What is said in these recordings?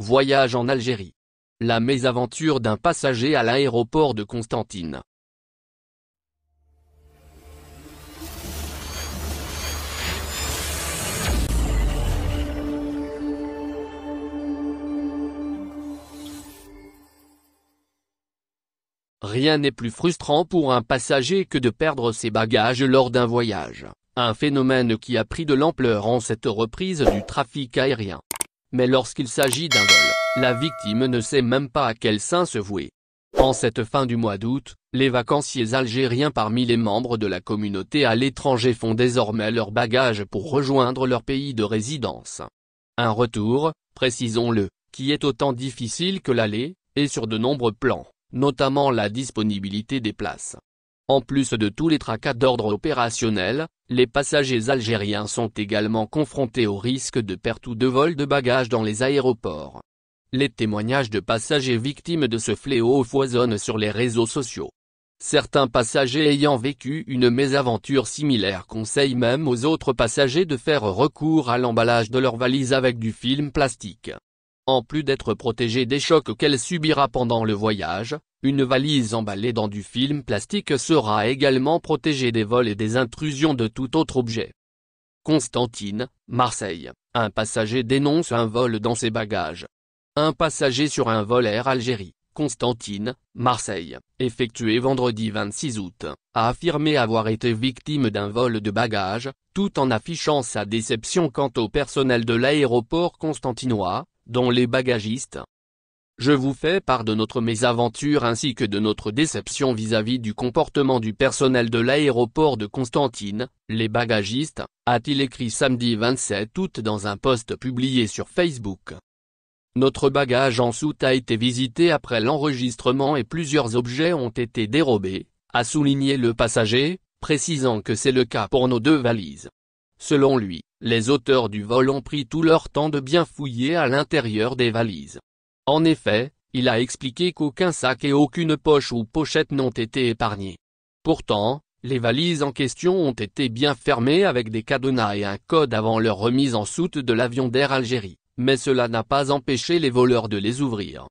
Voyage en Algérie. La mésaventure d'un passager à l'aéroport de Constantine. Rien n'est plus frustrant pour un passager que de perdre ses bagages lors d'un voyage, un phénomène qui a pris de l'ampleur en cette reprise du trafic aérien. Mais lorsqu'il s'agit d'un vol, la victime ne sait même pas à quel sein se vouer. En cette fin du mois d'août, les vacanciers algériens parmi les membres de la communauté à l'étranger font désormais leurs bagages pour rejoindre leur pays de résidence. Un retour, précisons-le, qui est autant difficile que l'aller, et sur de nombreux plans, notamment la disponibilité des places. En plus de tous les tracas d'ordre opérationnel, les passagers algériens sont également confrontés au risque de perte ou de vol de bagages dans les aéroports. Les témoignages de passagers victimes de ce fléau foisonnent sur les réseaux sociaux. Certains passagers ayant vécu une mésaventure similaire conseillent même aux autres passagers de faire recours à l'emballage de leur valise avec du film plastique. En plus d'être protégée des chocs qu'elle subira pendant le voyage, une valise emballée dans du film plastique sera également protégée des vols et des intrusions de tout autre objet. Constantine, Marseille, un passager dénonce un vol dans ses bagages. Un passager sur un vol Air Algérie, Constantine, Marseille, effectué vendredi 26 août, a affirmé avoir été victime d'un vol de bagages, tout en affichant sa déception quant au personnel de l'aéroport constantinois, dont les bagagistes. Je vous fais part de notre mésaventure ainsi que de notre déception vis-à-vis du comportement du personnel de l'aéroport de Constantine, les bagagistes, a-t-il écrit samedi 27 août dans un post publié sur Facebook. Notre bagage en soute a été visité après l'enregistrement et plusieurs objets ont été dérobés, a souligné le passager, précisant que c'est le cas pour nos deux valises. Selon lui, les auteurs du vol ont pris tout leur temps de bien fouiller à l'intérieur des valises. En effet, il a expliqué qu'aucun sac et aucune poche ou pochette n'ont été épargnés. Pourtant, les valises en question ont été bien fermées avec des cadenas et un code avant leur remise en soute de l'avion d'Air Algérie, mais cela n'a pas empêché les voleurs de les ouvrir.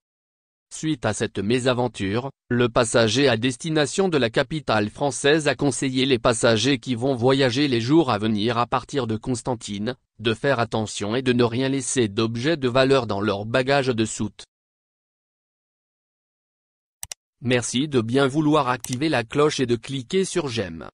Suite à cette mésaventure, le passager à destination de la capitale française a conseillé les passagers qui vont voyager les jours à venir à partir de Constantine, de faire attention et de ne rien laisser d'objets de valeur dans leur bagage de soute. Merci de bien vouloir activer la cloche et de cliquer sur j'aime.